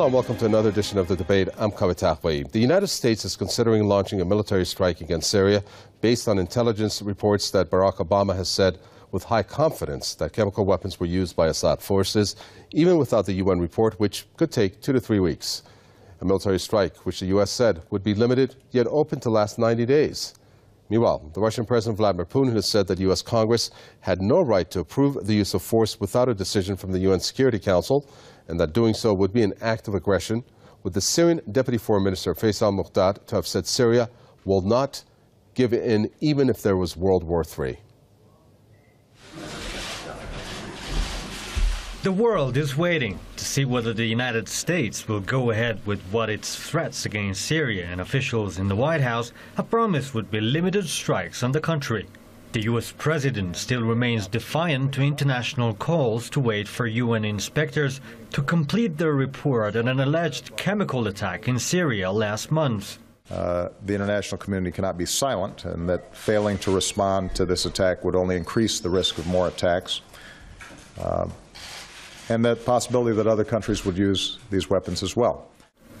Hello and welcome to another edition of the debate. I'm Kavit The United States is considering launching a military strike against Syria based on intelligence reports that Barack Obama has said with high confidence that chemical weapons were used by Assad forces, even without the UN report, which could take two to three weeks. A military strike, which the U.S. said would be limited yet open to last 90 days. Meanwhile, the Russian President Vladimir Putin has said that U.S. Congress had no right to approve the use of force without a decision from the UN Security Council and that doing so would be an act of aggression, with the Syrian Deputy Foreign Minister Faisal Muqdad to have said Syria will not give in even if there was World War III. The world is waiting to see whether the United States will go ahead with what its threats against Syria and officials in the White House have promised would be limited strikes on the country. The U.S. president still remains defiant to international calls to wait for UN inspectors to complete their report on an alleged chemical attack in Syria last month. Uh, the international community cannot be silent, and that failing to respond to this attack would only increase the risk of more attacks, uh, and that possibility that other countries would use these weapons as well.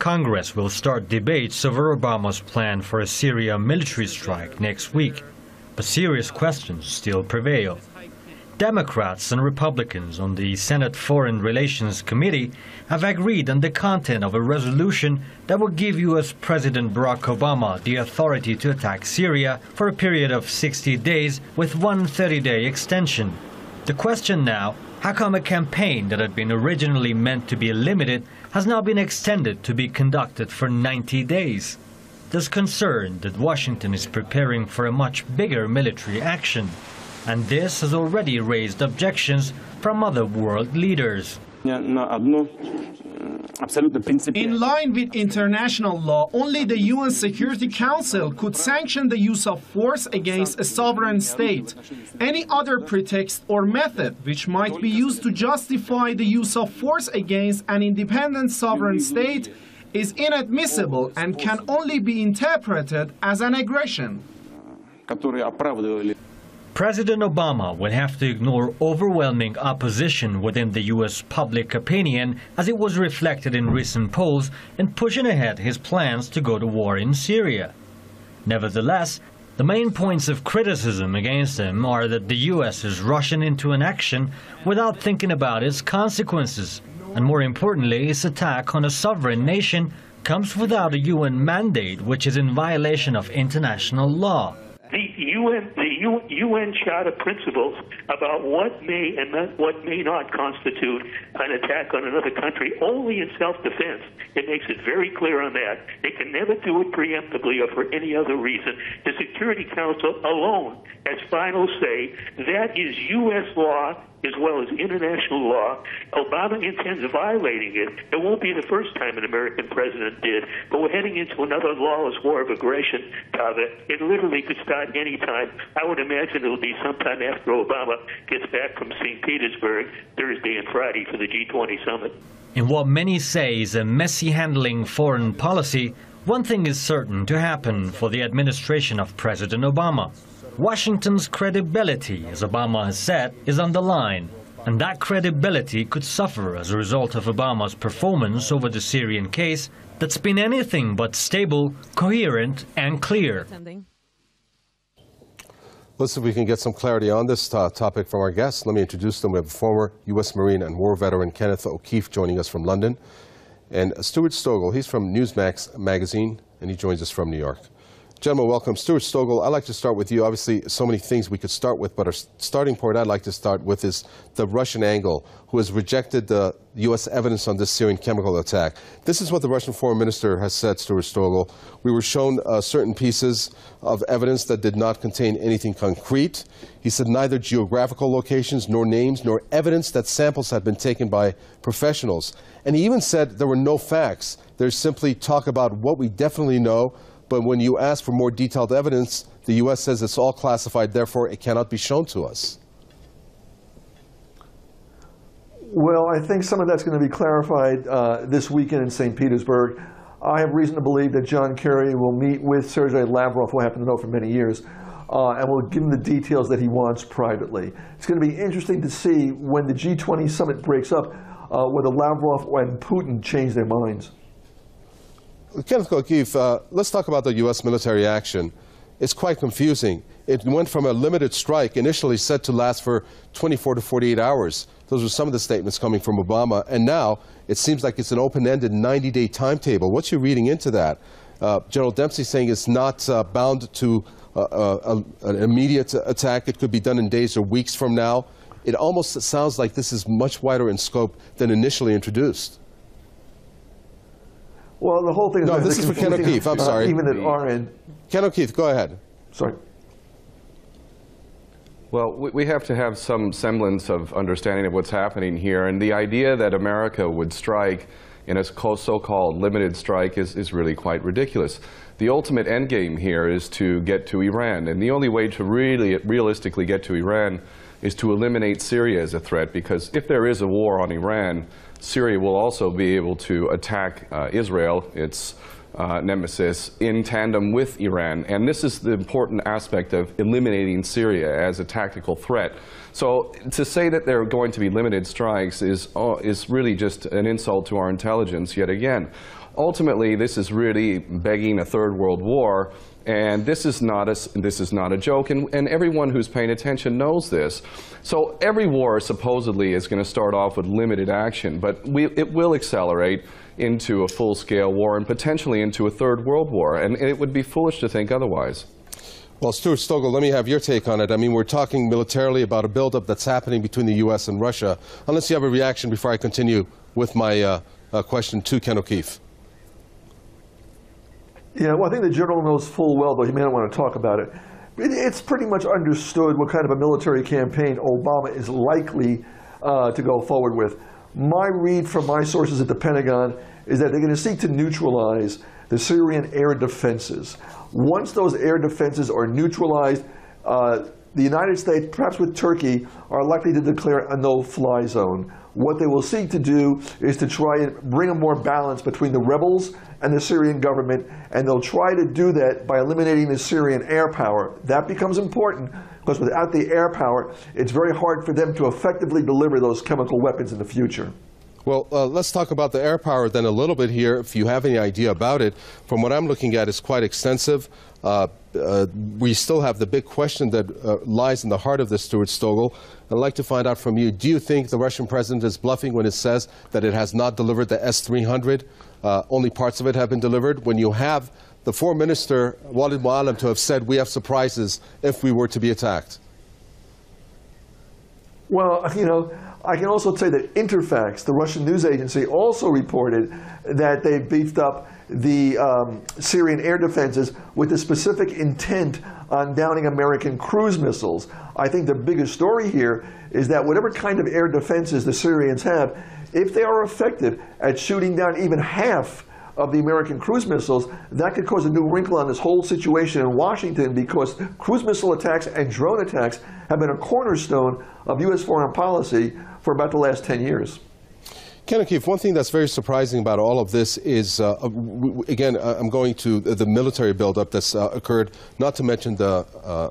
Congress will start debates over Obama's plan for a Syria military strike next week but serious questions still prevail. Democrats and Republicans on the Senate Foreign Relations Committee have agreed on the content of a resolution that will give U.S. President Barack Obama the authority to attack Syria for a period of 60 days with one 30-day extension. The question now, how come a campaign that had been originally meant to be limited has now been extended to be conducted for 90 days? There's concern that Washington is preparing for a much bigger military action, and this has already raised objections from other world leaders. In line with international law, only the UN Security Council could sanction the use of force against a sovereign state. Any other pretext or method which might be used to justify the use of force against an independent sovereign state is inadmissible and can only be interpreted as an aggression. President Obama will have to ignore overwhelming opposition within the U.S. public opinion as it was reflected in recent polls in pushing ahead his plans to go to war in Syria. Nevertheless, the main points of criticism against him are that the U.S. is rushing into an action without thinking about its consequences and more importantly, its attack on a sovereign nation comes without a UN mandate, which is in violation of international law. The UN, the UN Charter principles about what may and what may not constitute an attack on another country only in self-defense. It makes it very clear on that. They can never do it preemptively or for any other reason. The Security Council alone has final say. That is U.S. law as well as international law. Obama intends violating it. It won't be the first time an American president did, but we're heading into another lawless war of aggression, Kaveh. It literally could start any time. I would imagine it'll be sometime after Obama gets back from St. Petersburg Thursday and Friday for the G20 summit. In what many say is a messy handling foreign policy, one thing is certain to happen for the administration of President Obama. Washington's credibility, as Obama has said, is on the line. And that credibility could suffer as a result of Obama's performance over the Syrian case that's been anything but stable, coherent, and clear. Let's see if we can get some clarity on this uh, topic from our guests. Let me introduce them. We have former U.S. Marine and war veteran Kenneth O'Keefe joining us from London, and Stuart Stogel. He's from Newsmax magazine, and he joins us from New York. Gentlemen, welcome. Stuart Stogel, I'd like to start with you. Obviously, so many things we could start with, but our starting point I'd like to start with is the Russian angle, who has rejected the U.S. evidence on this Syrian chemical attack. This is what the Russian foreign minister has said, Stuart Stogel. We were shown uh, certain pieces of evidence that did not contain anything concrete. He said neither geographical locations, nor names, nor evidence that samples had been taken by professionals. And he even said there were no facts. There's simply talk about what we definitely know but when you ask for more detailed evidence, the U.S. says it's all classified, therefore it cannot be shown to us. Well, I think some of that's going to be clarified uh, this weekend in St. Petersburg. I have reason to believe that John Kerry will meet with Sergei Lavrov, who I happen to know for many years, uh, and will give him the details that he wants privately. It's going to be interesting to see when the G20 summit breaks up. uh, whether Lavrov and Putin change their minds. Kenneth O'Keefe, uh, let's talk about the U.S. military action. It's quite confusing. It went from a limited strike, initially set to last for 24 to 48 hours. Those were some of the statements coming from Obama. And now it seems like it's an open ended 90 day timetable. What's your reading into that? Uh, General Dempsey saying it's not uh, bound to uh, uh an immediate attack. It could be done in days or weeks from now. It almost sounds like this is much wider in scope than initially introduced. Well, the whole thing is. No, this is for Ken O'Keefe. I'm uh, sorry. Even at our end. Ken O'Keefe, go ahead. Sorry. Well, we have to have some semblance of understanding of what's happening here. And the idea that America would strike in a so-called limited strike is, is really quite ridiculous. The ultimate end game here is to get to Iran. And the only way to really realistically get to Iran is to eliminate Syria as a threat. Because if there is a war on Iran, Syria will also be able to attack uh, Israel, its uh, nemesis, in tandem with Iran. And this is the important aspect of eliminating Syria as a tactical threat. So to say that there are going to be limited strikes is, uh, is really just an insult to our intelligence yet again. Ultimately, this is really begging a third world war and this is not a, this is not a joke, and, and everyone who's paying attention knows this. So every war supposedly is going to start off with limited action, but we, it will accelerate into a full-scale war and potentially into a third world war, and it would be foolish to think otherwise. Well, Stuart Stogel, let me have your take on it. I mean, we're talking militarily about a buildup that's happening between the U.S. and Russia. Unless you have a reaction before I continue with my uh, uh, question to Ken O'Keefe. Yeah, well, I think the general knows full well, though he may not want to talk about it. It's pretty much understood what kind of a military campaign Obama is likely uh, to go forward with. My read from my sources at the Pentagon is that they're going to seek to neutralize the Syrian air defenses. Once those air defenses are neutralized, uh, the United States, perhaps with Turkey, are likely to declare a no-fly zone. What they will seek to do is to try and bring a more balance between the rebels and the Syrian government, and they'll try to do that by eliminating the Syrian air power. That becomes important because without the air power, it's very hard for them to effectively deliver those chemical weapons in the future. Well, uh, let's talk about the air power then a little bit here, if you have any idea about it. From what I'm looking at, it's quite extensive. Uh, uh, we still have the big question that uh, lies in the heart of this, Stuart Stogel. I'd like to find out from you, do you think the Russian president is bluffing when it says that it has not delivered the S-300? Uh, only parts of it have been delivered. When you have the foreign minister, Walid Muallim, to have said we have surprises if we were to be attacked? Well, you know, I can also say that Interfax, the Russian news agency, also reported that they beefed up the um, Syrian air defenses with a specific intent on downing American cruise missiles. I think the biggest story here is that whatever kind of air defenses the Syrians have, if they are effective at shooting down even half of the American cruise missiles, that could cause a new wrinkle on this whole situation in Washington because cruise missile attacks and drone attacks have been a cornerstone of U.S. foreign policy for about the last 10 years. Ken O'Keefe, one thing that's very surprising about all of this is, uh, again, uh, I'm going to the military buildup that's uh, occurred, not to mention the uh,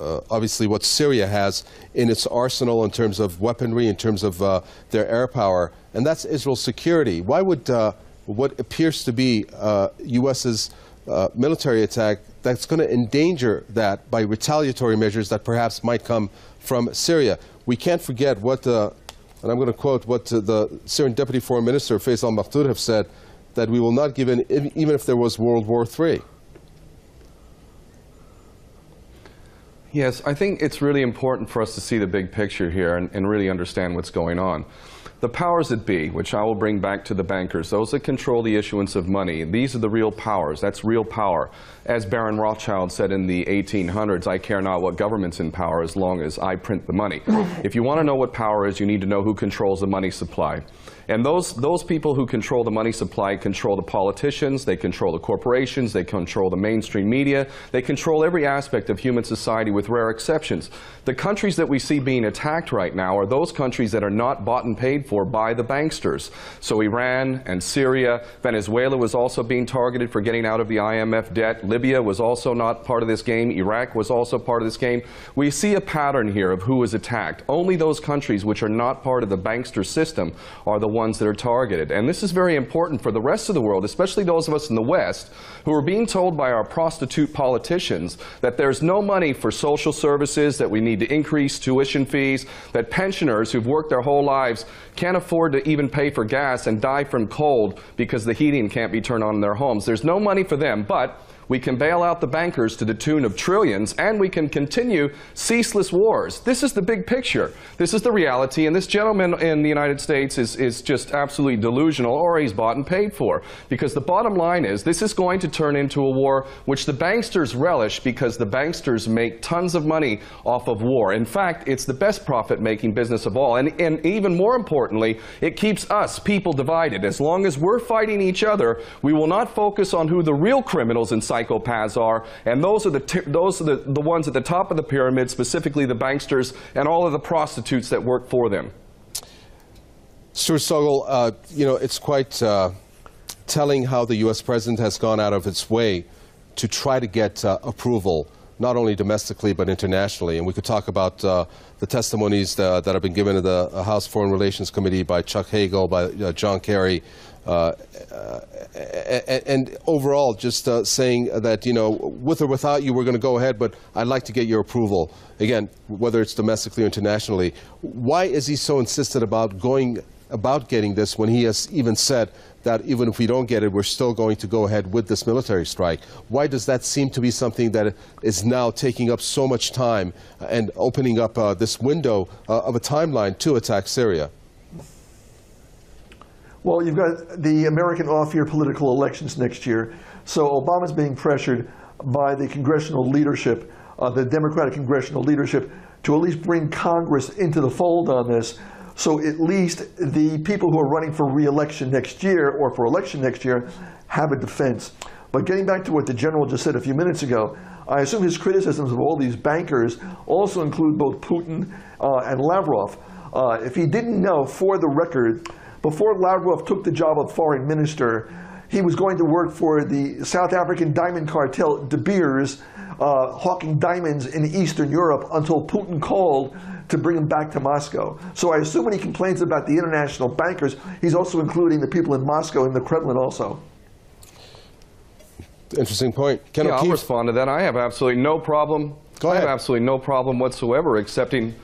uh, obviously what Syria has in its arsenal in terms of weaponry, in terms of uh, their air power, and that's Israel's security. Why would what appears to be uh, U.S.'s uh, military attack that's going to endanger that by retaliatory measures that perhaps might come from Syria? We can't forget what the and I'm going to quote what the Syrian Deputy Foreign Minister Faisal Muqdad have said, that we will not give in even if there was World War III. Yes, I think it's really important for us to see the big picture here and, and really understand what's going on. The powers that be, which I will bring back to the bankers, those that control the issuance of money, these are the real powers. That's real power. As Baron Rothschild said in the 1800s, I care not what government's in power as long as I print the money. if you want to know what power is, you need to know who controls the money supply. And those, those people who control the money supply control the politicians, they control the corporations, they control the mainstream media, they control every aspect of human society with rare exceptions. The countries that we see being attacked right now are those countries that are not bought and paid for by the banksters. So Iran and Syria, Venezuela was also being targeted for getting out of the IMF debt. Libya was also not part of this game. Iraq was also part of this game. We see a pattern here of who is attacked. Only those countries which are not part of the bankster system are the ones that are targeted. And this is very important for the rest of the world, especially those of us in the West who are being told by our prostitute politicians that there's no money for social services, that we need to increase tuition fees, that pensioners who've worked their whole lives can't afford to even pay for gas and die from cold because the heating can't be turned on in their homes. There's no money for them, but we can bail out the bankers to the tune of trillions, and we can continue ceaseless wars. This is the big picture. This is the reality, and this gentleman in the United States is, is just absolutely delusional, or he's bought and paid for. Because the bottom line is, this is going to turn into a war which the banksters relish because the banksters make tons of money off of war. In fact, it's the best profit-making business of all. And, and even more importantly, it keeps us, people, divided. As long as we're fighting each other, we will not focus on who the real criminals inside psychopaths are, and those are the those are the, the ones at the top of the pyramid, specifically the banksters and all of the prostitutes that work for them. Stuart Stogel, uh, you know, it's quite uh, telling how the U.S. president has gone out of its way to try to get uh, approval, not only domestically but internationally. And we could talk about uh, the testimonies that, that, have been given to the House Foreign Relations Committee by Chuck Hagel, by uh, John Kerry, uh, and, and, overall, just uh, saying that, you know, with or without you, we're going to go ahead, but I'd like to get your approval. Again, whether it's domestically or internationally. Why is he so insistent about going about getting this when he has even said that even if we don't get it, we're still going to go ahead with this military strike? Why does that seem to be something that is now taking up so much time and opening up uh, this window uh, of a timeline to attack Syria? Well, you've got the American off-year political elections next year. So Obama's being pressured by the congressional leadership, uh, the Democratic congressional leadership, to at least bring Congress into the fold on this. So at least the people who are running for re-election next year or for election next year have a defense. But getting back to what the general just said a few minutes ago, I assume his criticisms of all these bankers also include both Putin uh, and Lavrov. Uh, if he didn't know, for the record, before Lavrov took the job of foreign minister, he was going to work for the South African diamond cartel, De Beers, uh, hawking diamonds in Eastern Europe until Putin called to bring him back to Moscow. So I assume when he complains about the international bankers, he's also including the people in Moscow and the Kremlin also. Interesting point. Ken yeah, I'll respond to that. I have absolutely no problem. Go ahead. I have absolutely no problem whatsoever accepting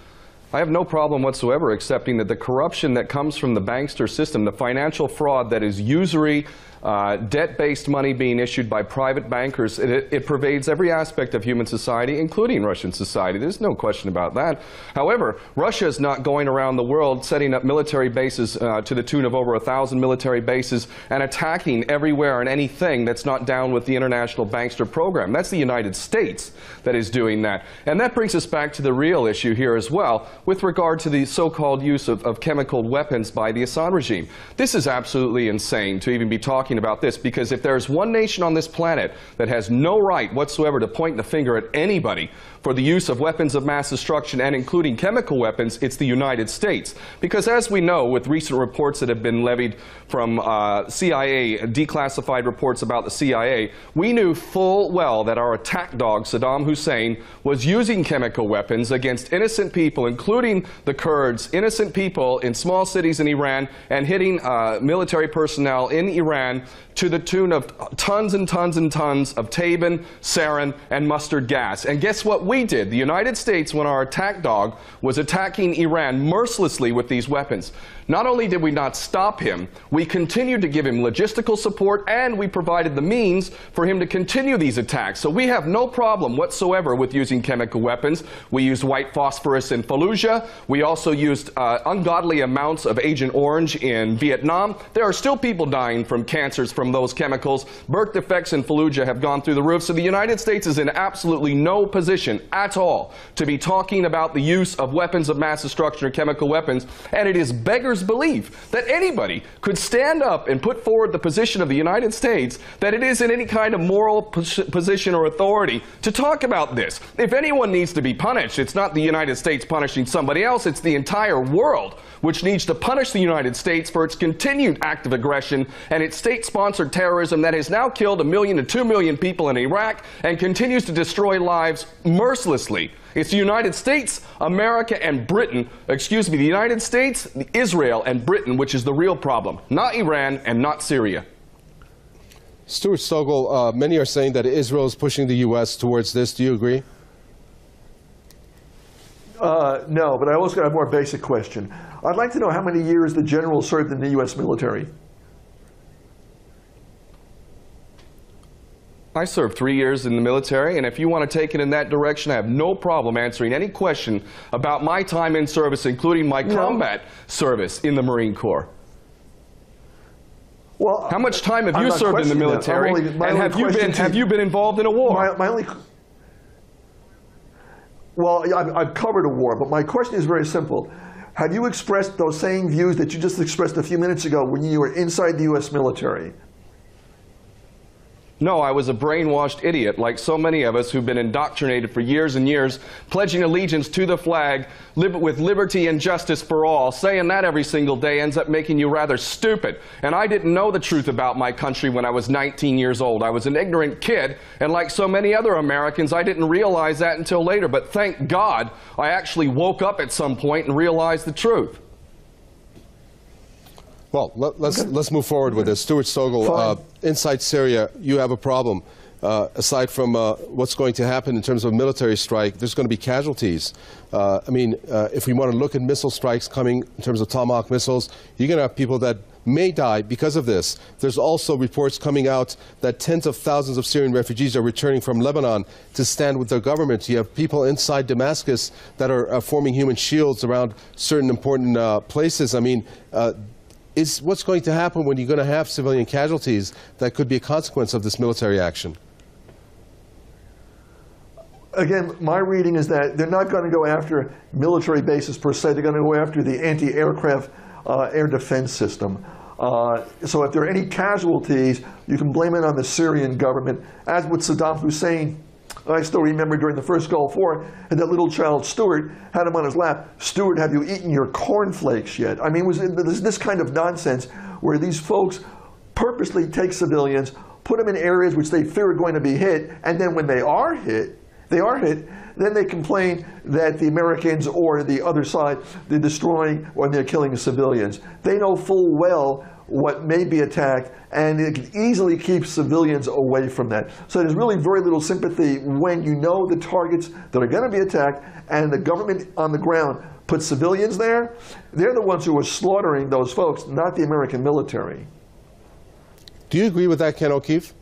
I have no problem whatsoever accepting that the corruption that comes from the bankster system, the financial fraud that is usury, uh, debt-based money being issued by private bankers. It, it, pervades every aspect of human society, including Russian society. There's no question about that. However, Russia is not going around the world setting up military bases uh, to the tune of over a thousand military bases and attacking everywhere and anything that's not down with the international bankster program. That's the United States that is doing that. And that brings us back to the real issue here as well with regard to the so-called use of, of chemical weapons by the Assad regime. This is absolutely insane to even be talking talking about this because if there's one nation on this planet that has no right whatsoever to point the finger at anybody for the use of weapons of mass destruction and including chemical weapons, it's the United States. Because as we know, with recent reports that have been levied from uh, CIA, declassified reports about the CIA, we knew full well that our attack dog, Saddam Hussein, was using chemical weapons against innocent people, including the Kurds, innocent people in small cities in Iran, and hitting uh, military personnel in Iran time to the tune of tons and tons and tons of Tabun, sarin, and mustard gas. And guess what we did? The United States, when our attack dog was attacking Iran mercilessly with these weapons, not only did we not stop him, we continued to give him logistical support and we provided the means for him to continue these attacks. So we have no problem whatsoever with using chemical weapons. We used white phosphorus in Fallujah. We also used uh, ungodly amounts of Agent Orange in Vietnam. There are still people dying from cancers from those chemicals. Birth defects in Fallujah have gone through the roof. So the United States is in absolutely no position at all to be talking about the use of weapons of mass destruction or chemical weapons. And it is beggars belief that anybody could stand up and put forward the position of the United States that it is in any kind of moral position or authority to talk about this. If anyone needs to be punished, it's not the United States punishing somebody else. It's the entire world which needs to punish the United States for its continued act of aggression and its state sponsored terrorism that has now killed a million to two million people in Iraq and continues to destroy lives mercilessly. It's the United States, America, and Britain, excuse me, the United States, Israel, and Britain, which is the real problem, not Iran and not Syria. Stuart Stogel, uh, many are saying that Israel is pushing the U.S. towards this. Do you agree? Uh, no, but I also got a more basic question. I'd like to know how many years the general served in the U.S. military. I served three years in the military, and if you want to take it in that direction, I have no problem answering any question about my time in service, including my No. combat service in the Marine Corps. Well, How much time have I'm you served in the questioning that. I'm military, only- and have you been have you been involved in a war? My, my only. Well, I've, I've covered a war, but my question is very simple. Have you expressed those same views that you just expressed a few minutes ago when you were inside the U.S. military? No, I was a brainwashed idiot, like so many of us who've been indoctrinated for years and years, pledging allegiance to the flag with liberty and justice for all. Saying that every single day ends up making you rather stupid. And I didn't know the truth about my country when I was 19 years old. I was an ignorant kid, and like so many other Americans, I didn't realize that until later. But thank God I actually woke up at some point and realized the truth. Well, let, let's let's move forward with this. Stuart Stogel, uh, inside Syria, you have a problem. Uh, aside from uh, what's going to happen in terms of military strike, there's going to be casualties. Uh, I mean, uh, if we want to look at missile strikes coming in terms of Tomahawk missiles, you're going to have people that may die because of this. There's also reports coming out that tens of thousands of Syrian refugees are returning from Lebanon to stand with their government. You have people inside Damascus that are uh, forming human shields around certain important uh, places. I mean, uh, is what's going to happen when you're going to have civilian casualties that could be a consequence of this military action? Again, my reading is that they're not going to go after military bases per se. They're going to go after the anti-aircraft uh, air defense system. Uh, so if there are any casualties, you can blame it on the Syrian government. As with Saddam Hussein, I still remember during the first Gulf War, and that little child Stuart had him on his lap. Stuart, have you eaten your cornflakes yet? I mean, was this, this kind of nonsense where these folks purposely take civilians, put them in areas which they fear are going to be hit, and then when they are hit, they are hit, then they complain that the Americans or the other side, they're destroying or they're killing civilians. They know full well what may be attacked, and it can easily keep civilians away from that. So there's really very little sympathy when you know the targets that are going to be attacked, and the government on the ground puts civilians there. They're the ones who are slaughtering those folks, not the American military. Do you agree with that, Ken O'Keefe?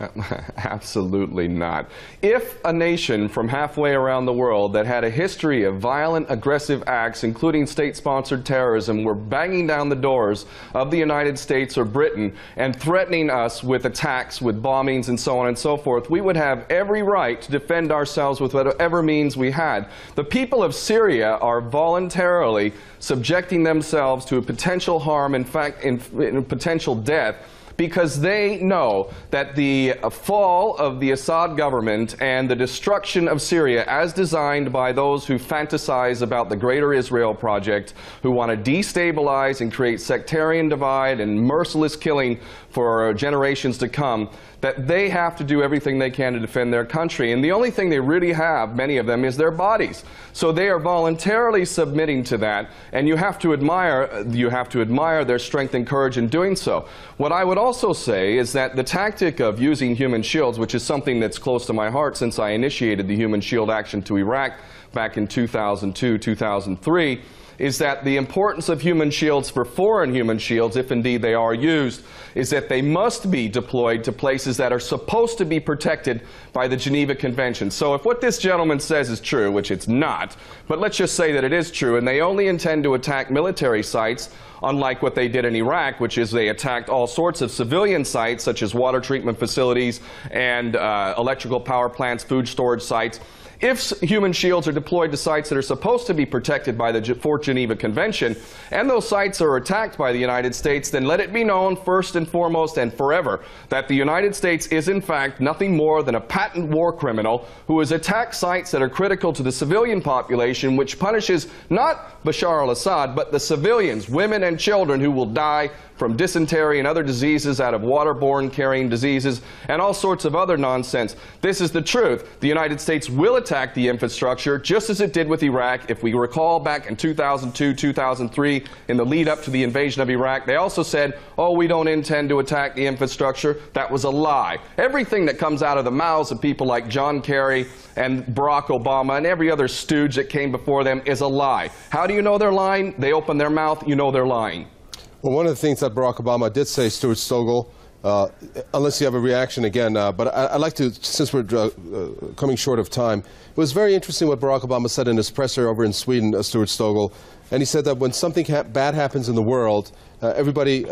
Absolutely not. If a nation from halfway around the world that had a history of violent, aggressive acts, including state sponsored terrorism, were banging down the doors of the United States or Britain and threatening us with attacks, with bombings, and so on and so forth, we would have every right to defend ourselves with whatever means we had. The people of Syria are voluntarily subjecting themselves to a potential harm, in fact, in, in potential death because they know that the fall of the Assad government and the destruction of Syria, as designed by those who fantasize about the Greater Israel Project, who want to destabilize and create sectarian divide and merciless killing for generations to come, that they have to do everything they can to defend their country. And the only thing they really have, many of them, is their bodies. So they are voluntarily submitting to that, and you have to admire you have to admire their strength and courage in doing so. What I would also say is that the tactic of using human shields, which is something that's close to my heart since I initiated the human shield action to Iraq back in 2002, 2003, is that the importance of human shields for foreign human shields, if indeed they are used, is that they must be deployed to places that are supposed to be protected by the Geneva Convention. So if what this gentleman says is true, which it's not, but let's just say that it is true, and they only intend to attack military sites, unlike what they did in Iraq, which is they attacked all sorts of civilian sites, such as water treatment facilities and uh, electrical power plants, food storage sites. If human shields are deployed to sites that are supposed to be protected by the Fourth Geneva Convention, and those sites are attacked by the United States, then let it be known first and foremost and forever that the United States is in fact nothing more than a patent war criminal who has attacked sites that are critical to the civilian population, which punishes not Bashar al-Assad, but the civilians, women and children who will die from dysentery and other diseases out of waterborne carrying diseases and all sorts of other nonsense. This is the truth. The United States will attack the infrastructure just as it did with Iraq. If we recall back in 2002, 2003, in the lead up to the invasion of Iraq, they also said, oh, we don't intend to attack the infrastructure. That was a lie. Everything that comes out of the mouths of people like John Kerry and Barack Obama and every other stooge that came before them is a lie. How do you know they're lying? They open their mouth, you know they're lying. Well, one of the things that Barack Obama did say, Stuart Stogel, uh, unless you have a reaction again, uh, but I, would like to, since we're uh, uh, coming short of time, it was very interesting what Barack Obama said in his presser over in Sweden, uh, Stuart Stogel, and he said that when something ha bad happens in the world, uh, everybody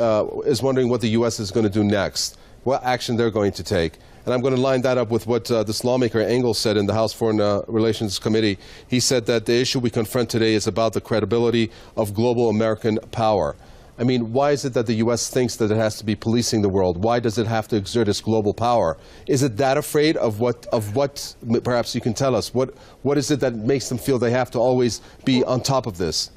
is wondering what the U.S. is going to do next, what action they're going to take. And I'm going to line that up with what uh, this lawmaker Engel said in the House Foreign uh, Relations Committee. He said that the issue we confront today is about the credibility of global American power. I mean, why is it that the U.S. thinks that it has to be policing the world? Why does it have to exert its global power? Is it that afraid of what, of what perhaps you can tell us? What, what is it that makes them feel they have to always be on top of this?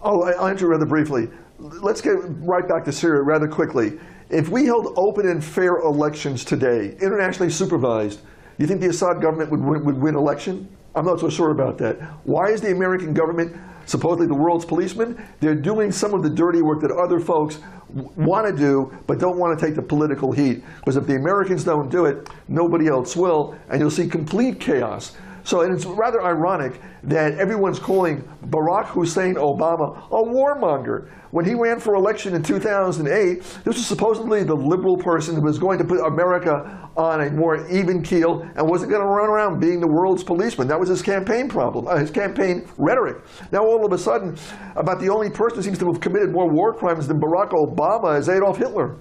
Oh, I'll answer rather briefly. Let's get right back to Syria rather quickly. If we held open and fair elections today, internationally supervised, you think the Assad government would win, would win election? I'm not so sure about that. Why is the American government supposedly the world's policemen, they're doing some of the dirty work that other folks want to do but don't want to take the political heat. Because if the Americans don't do it, nobody else will, and you'll see complete chaos. So and it's rather ironic that everyone's calling Barack Hussein Obama a warmonger. When he ran for election in 2008, this was supposedly the liberal person who was going to put America on a more even keel and wasn't going to run around being the world's policeman. That was his campaign problem, uh, his campaign rhetoric. Now all of a sudden, about the only person who seems to have committed more war crimes than Barack Obama is Adolf Hitler.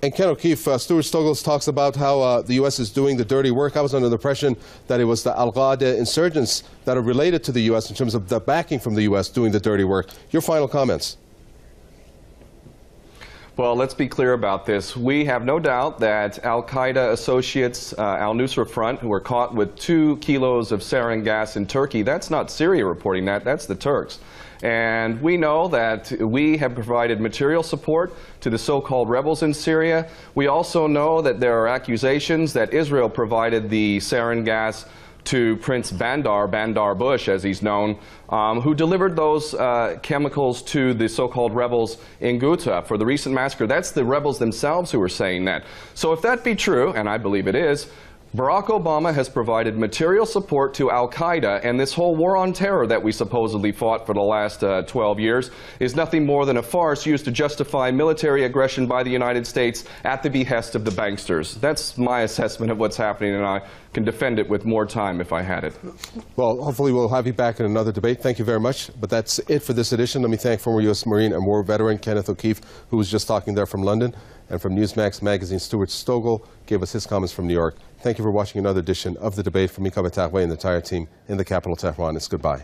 And Ken O'Keefe, uh, Stuart Stogels talks about how uh, the U.S. is doing the dirty work. I was under the impression that it was the Al Qaeda insurgents that are related to the U.S. in terms of the backing from the U.S. doing the dirty work. Your final comments. Well, let's be clear about this. We have no doubt that Al Qaeda associates, uh, Al Nusra Front, who were caught with two kilos of sarin gas in Turkey, that's not Syria reporting that, that's the Turks. And we know that we have provided material support to the so-called rebels in Syria. We also know that there are accusations that Israel provided the sarin gas to Prince Bandar, Bandar Bush as he's known, um, who delivered those uh, chemicals to the so-called rebels in Ghouta for the recent massacre. That's the rebels themselves who are saying that. So if that be true, and I believe it is, Barack Obama has provided material support to Al Qaeda, and this whole war on terror that we supposedly fought for the last uh, 12 years is nothing more than a farce used to justify military aggression by the United States at the behest of the banksters. That's my assessment of what's happening, and I can defend it with more time if I had it. Well, hopefully we'll have you back in another debate. Thank you very much. But that's it for this edition. Let me thank former U.S. Marine and war veteran Kenneth O'Keefe, who was just talking there from London, and from Newsmax magazine, Stuart Stogel gave us his comments from New York. Thank you for watching another edition of The Debate from Mika Betakwe and the entire team in the capital, Tehran. It's goodbye.